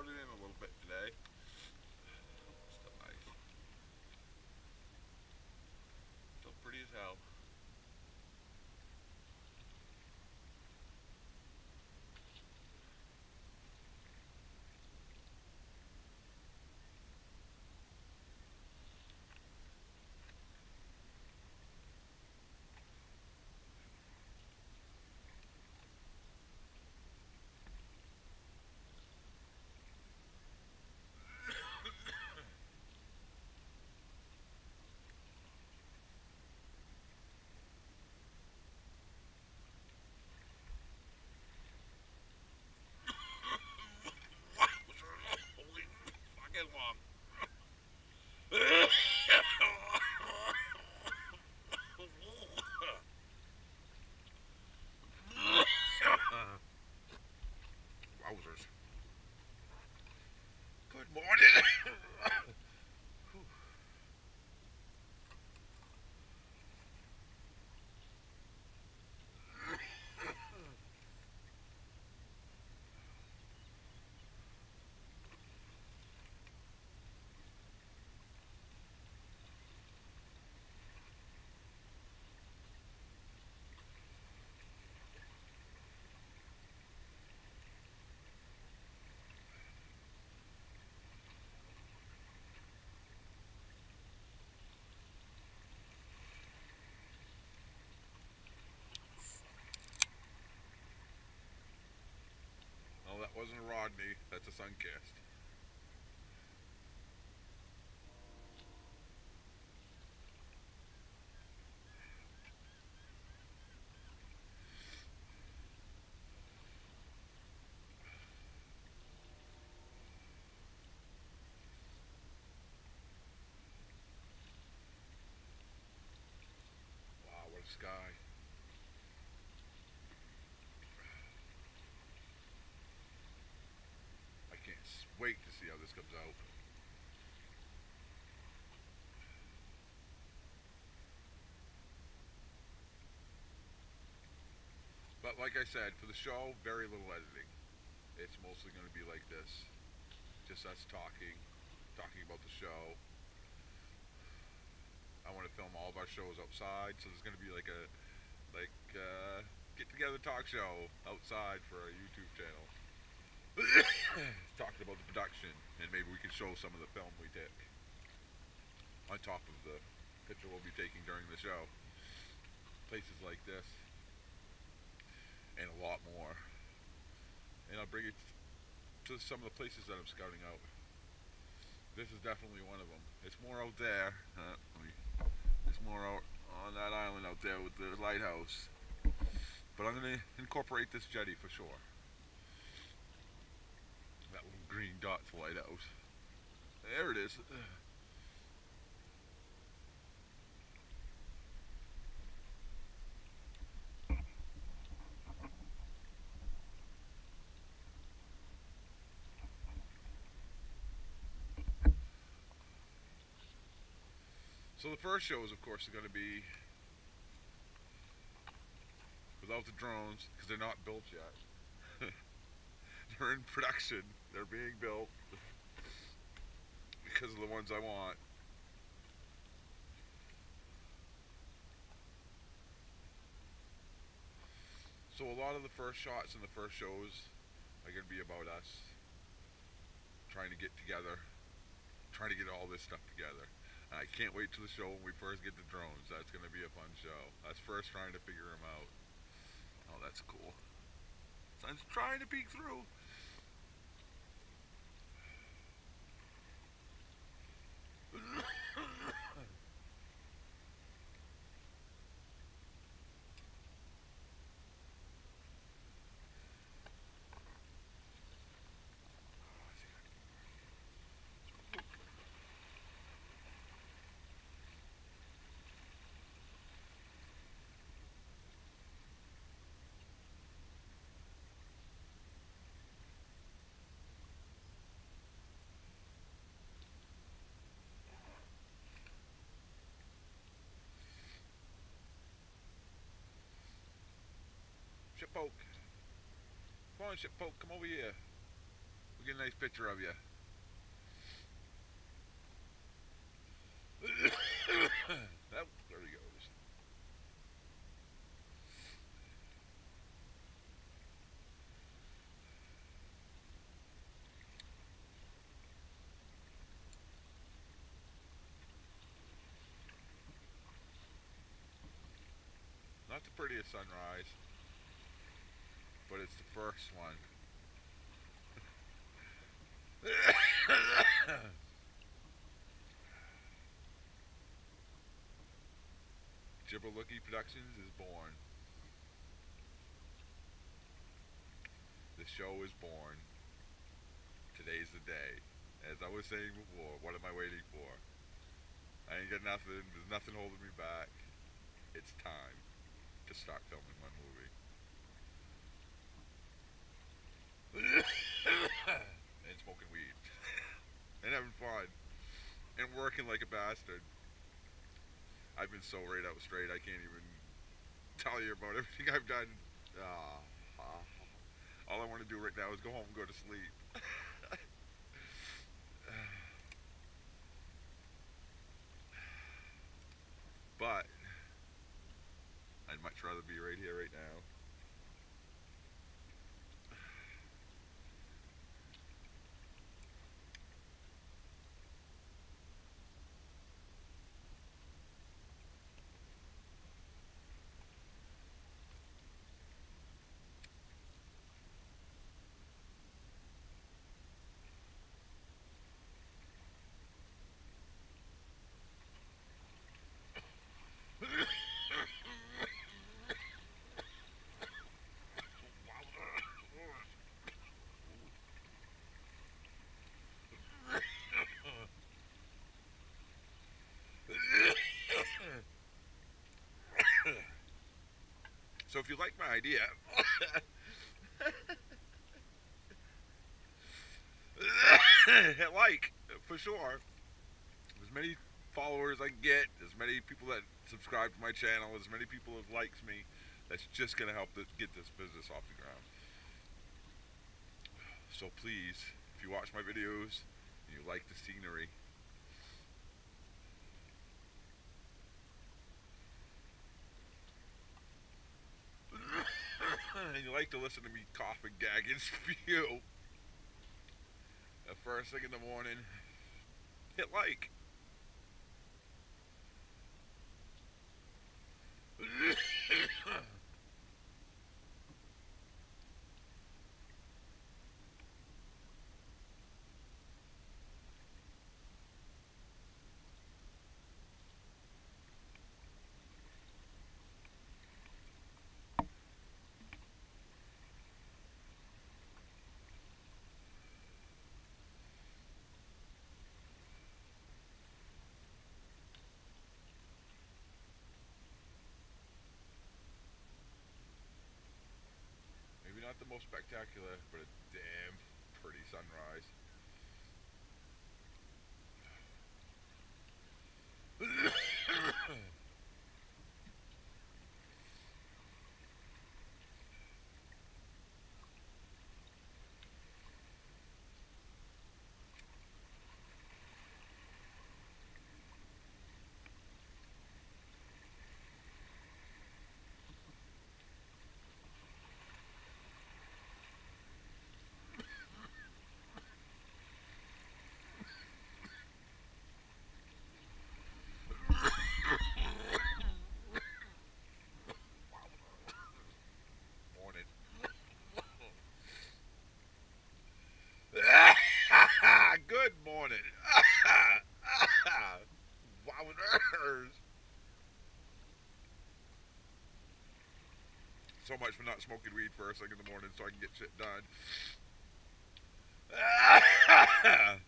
clouded in a little bit today. Still nice. Still pretty as hell. Holy fucking long. Wowzers. Good morning. Whew. Oh, that Rodney. That's a Sunkist. Wow, what a sky. I can't s- wait to see how this comes out. But like I said, for the show, very little editing. It's mostly going to be like this. Just us talking, talking about the show. I want to film all of our shows outside, so there's going to be like a like uh, get together talk show outside for our YouTube channel. talking about the production, and maybe we can show some of the film we took on top of the picture we'll be taking during the show. Places like this, and a lot more. And I'll bring you to some of the places that I'm scouting out. This is definitely one of them. It's more out there. Uh, it's more out on that island out there with the lighthouse. But I'm going to incorporate this jetty for sure. That little green dot's lighthouse. There it is. So the first show is, of course, going to be without the drones because they're not built yet. they're in production. They're being built because of the ones I want. So a lot of the first shots in the first shows are going to be about us trying to get together, trying to get all this stuff together. I can't wait till the show when we first get the drones. That's going to be a fun show. Us first trying to figure them out. Oh, that's cool. Sun's trying to peek through. Shippoke. Come on, Shippoke, come over here. We'll get a nice picture of you. that, there he goes. Not the prettiest sunrise, but it's the first one. Jibberlookie Productions is born. The show is born. Today's the day. As I was saying before, what am I waiting for? I ain't got nothing. There's nothing holding me back. It's time to start filming my movie. and smoking weed. and having fun. And working like a bastard. I've been so right out straight, I can't even tell you about everything I've done. Ah, ah. all I want to do right now is go home and go to sleep. but I'd much rather be right here, right now. So if you like my idea, like for sure. As many followers I get, as many people that subscribe to my channel, as many people as likes me, that's just gonna help this, get this business off the ground. So please, if you watch my videos and you like the scenery, and you like to listen to me cough and gag and spew the first thing in the morning, hit like. Maybe not the most spectacular, but a damn pretty sunrise. Morning. Good morning. Wowzers. So much for smoking weed first thing in the morning so I can get shit done. oh